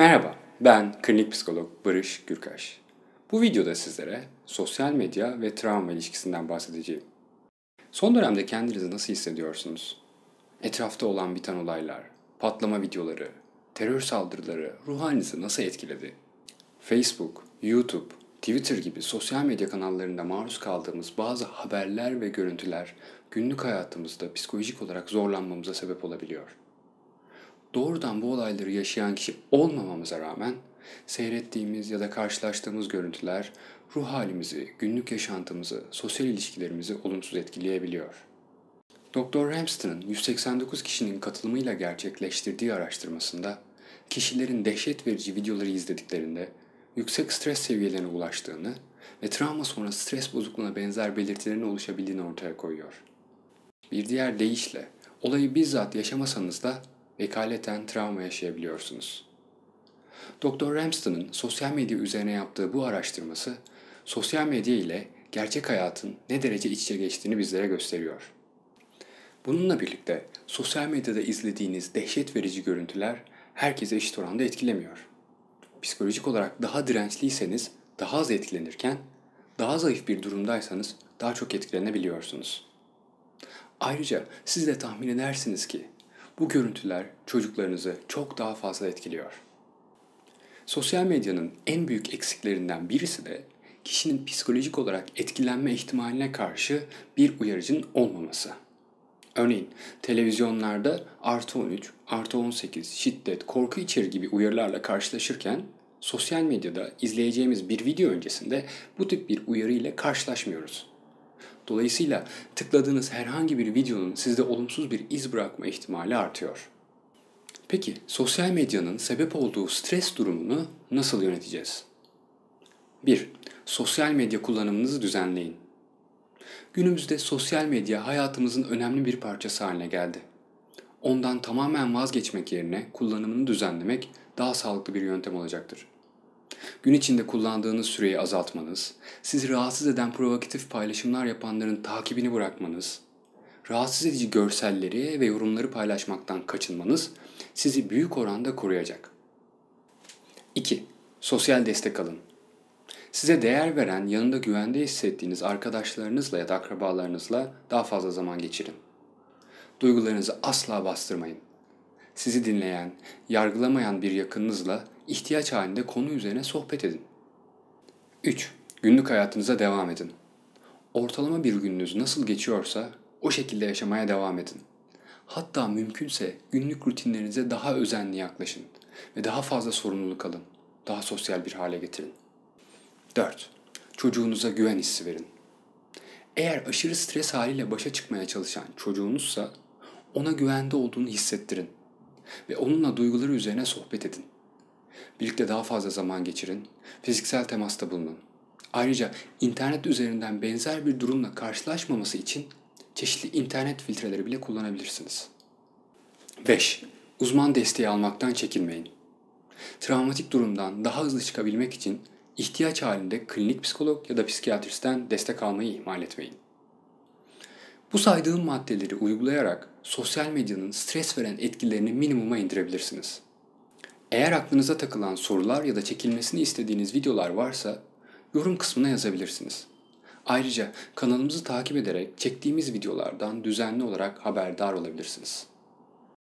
Merhaba, ben klinik psikolog Barış Gürkaş. Bu videoda sizlere sosyal medya ve travma ilişkisinden bahsedeceğim. Son dönemde kendinizi nasıl hissediyorsunuz? Etrafta olan biten olaylar, patlama videoları, terör saldırıları ruh halinizi nasıl etkiledi? Facebook, YouTube, Twitter gibi sosyal medya kanallarında maruz kaldığımız bazı haberler ve görüntüler günlük hayatımızda psikolojik olarak zorlanmamıza sebep olabiliyor. Doğrudan bu olayları yaşayan kişi olmamamıza rağmen seyrettiğimiz ya da karşılaştığımız görüntüler ruh halimizi, günlük yaşantımızı, sosyal ilişkilerimizi olumsuz etkileyebiliyor. Dr. Ramston'ın 189 kişinin katılımıyla gerçekleştirdiği araştırmasında kişilerin dehşet verici videoları izlediklerinde yüksek stres seviyelerine ulaştığını ve travma sonrası stres bozukluğuna benzer belirtilerin oluşabildiğini ortaya koyuyor. Bir diğer deyişle, olayı bizzat yaşamasanız da vekaleten travma yaşayabiliyorsunuz. Dr. Ramston'ın sosyal medya üzerine yaptığı bu araştırması, sosyal medya ile gerçek hayatın ne derece iç içe geçtiğini bizlere gösteriyor. Bununla birlikte sosyal medyada izlediğiniz dehşet verici görüntüler herkese eşit oranda etkilemiyor. Psikolojik olarak daha dirençliyseniz daha az etkilenirken, daha zayıf bir durumdaysanız daha çok etkilenebiliyorsunuz. Ayrıca siz de tahmin edersiniz ki bu görüntüler çocuklarınızı çok daha fazla etkiliyor. Sosyal medyanın en büyük eksiklerinden birisi de kişinin psikolojik olarak etkilenme ihtimaline karşı bir uyarıcının olmaması. Örneğin televizyonlarda artı 13, artı 18, şiddet, korku içeri gibi uyarılarla karşılaşırken sosyal medyada izleyeceğimiz bir video öncesinde bu tip bir uyarı ile karşılaşmıyoruz. Dolayısıyla tıkladığınız herhangi bir videonun sizde olumsuz bir iz bırakma ihtimali artıyor. Peki sosyal medyanın sebep olduğu stres durumunu nasıl yöneteceğiz? 1. Sosyal medya kullanımınızı düzenleyin. Günümüzde sosyal medya hayatımızın önemli bir parçası haline geldi. Ondan tamamen vazgeçmek yerine kullanımını düzenlemek daha sağlıklı bir yöntem olacaktır. Gün içinde kullandığınız süreyi azaltmanız, sizi rahatsız eden provokatif paylaşımlar yapanların takibini bırakmanız, rahatsız edici görselleri ve yorumları paylaşmaktan kaçınmanız sizi büyük oranda koruyacak. 2. Sosyal destek alın. Size değer veren, yanında güvende hissettiğiniz arkadaşlarınızla ya da akrabalarınızla daha fazla zaman geçirin. Duygularınızı asla bastırmayın. Sizi dinleyen, yargılamayan bir yakınınızla ihtiyaç halinde konu üzerine sohbet edin. 3. Günlük hayatınıza devam edin. Ortalama bir gününüz nasıl geçiyorsa o şekilde yaşamaya devam edin. Hatta mümkünse günlük rutinlerinize daha özenli yaklaşın ve daha fazla sorumluluk alın. Daha sosyal bir hale getirin. 4. Çocuğunuza güven hissi verin. Eğer aşırı stres haliyle başa çıkmaya çalışan çocuğunuzsa ona güvende olduğunu hissettirin ve onunla duyguları üzerine sohbet edin. Birlikte daha fazla zaman geçirin, fiziksel temasta bulunun. Ayrıca internet üzerinden benzer bir durumla karşılaşmaması için çeşitli internet filtreleri bile kullanabilirsiniz. 5. Uzman desteği almaktan çekinmeyin. Travmatik durumdan daha hızlı çıkabilmek için ihtiyaç halinde klinik psikolog ya da psikiyatristten destek almayı ihmal etmeyin. Bu saydığım maddeleri uygulayarak sosyal medyanın stres veren etkilerini minimuma indirebilirsiniz. Eğer aklınıza takılan sorular ya da çekilmesini istediğiniz videolar varsa yorum kısmına yazabilirsiniz. Ayrıca kanalımızı takip ederek çektiğimiz videolardan düzenli olarak haberdar olabilirsiniz.